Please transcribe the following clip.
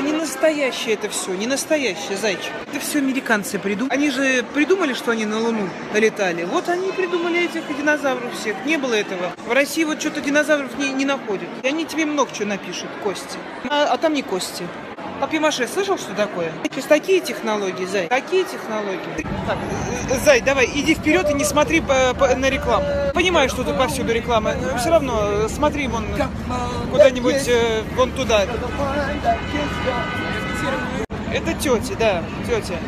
не настоящее это все, не настоящее, зайчик. Это все американцы придумали. Они же придумали, что они на Луну налетали. Вот они придумали этих динозавров всех. Не было этого. В России вот что-то динозавров не, не находят. И они тебе много чего напишут, кости. А, а там не кости. Папимаше, слышал, что такое? Сейчас такие технологии, Зай, такие технологии. Так, э, Зай, давай, иди вперед и не смотри по- по- на рекламу. Понимаю, что тут повсюду реклама, но все равно э, смотри вон куда-нибудь э, вон туда это тетя, да, тетя.